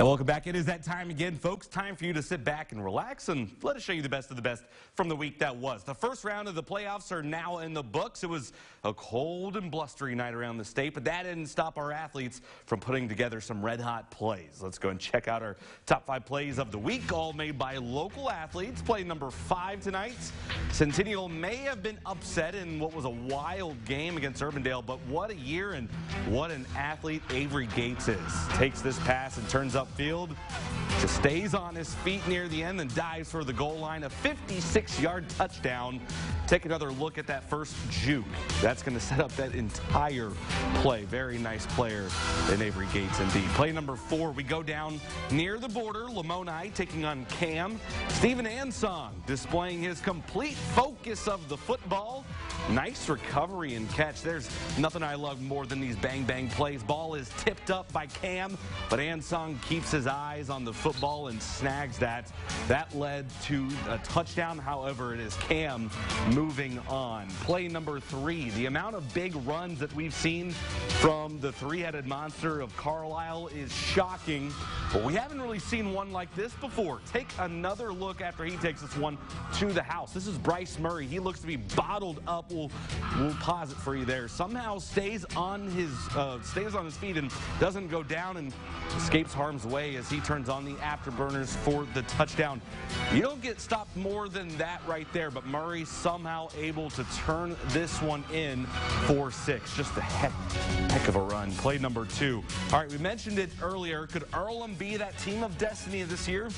And welcome back. It is that time again, folks. Time for you to sit back and relax and let us show you the best of the best from the week that was. The first round of the playoffs are now in the books. It was a cold and blustery night around the state, but that didn't stop our athletes from putting together some red hot plays. Let's go and check out our top five plays of the week, all made by local athletes. Play number five tonight. Centennial may have been upset in what was a wild game against Urbandale, but what a year and what an athlete Avery Gates is. Takes this pass and turns upfield. Just stays on his feet near the end and dives for the goal line. A 56-yard touchdown. Take another look at that first juke. That's going to set up that entire play. Very nice player in Avery Gates indeed. Play number four, we go down near the border. Lamoni taking on Cam. Stephen Ansong displaying his complete focus of the football. Nice recovery and catch. There's nothing I love more than these bang-bang plays. Ball is tipped up by Cam, but Ansong keeps his eyes on the football and snags that. That led to a touchdown. However, it is Cam moving on. Play number three. The amount of big runs that we've seen from the three-headed monster of Carlisle is shocking, but we haven't really seen one like this before. Take another look after he takes this one to the house. This is Bryce Murray. He looks to be bottled up We'll, we'll pause it for you there. Somehow stays on his uh, stays on his feet and doesn't go down and escapes harm's way as he turns on the afterburners for the touchdown. You don't get stopped more than that right there, but Murray somehow able to turn this one in for six. Just a heck, heck of a run. Play number two. All right, we mentioned it earlier. Could Earlham be that team of destiny this year?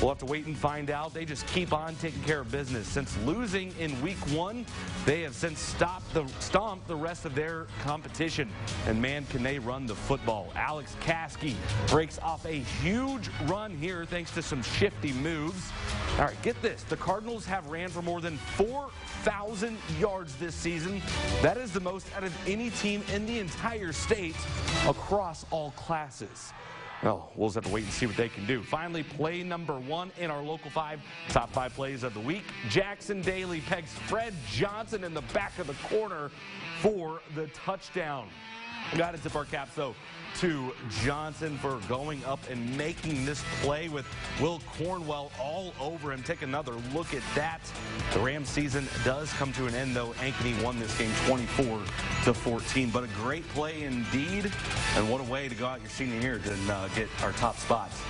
We'll have to wait and find out. They just keep on taking care of business. Since losing in week one, they have since stopped the stomped the rest of their competition. And man, can they run the football. Alex Kasky breaks off a huge run here thanks to some shifty moves. All right, get this. The Cardinals have ran for more than 4,000 yards this season. That is the most out of any team in the entire state across all classes. Well, we'll just have to wait and see what they can do. Finally, play number one in our local five, top five plays of the week. Jackson Daly pegs Fred Johnson in the back of the corner for the touchdown. Got our caps, though, to Johnson for going up and making this play with Will Cornwell all over him. Take another look at that. The Rams season does come to an end, though. Ankeny won this game 24 to 14, but a great play indeed. And what a way to go out your senior year to uh, get our top spots.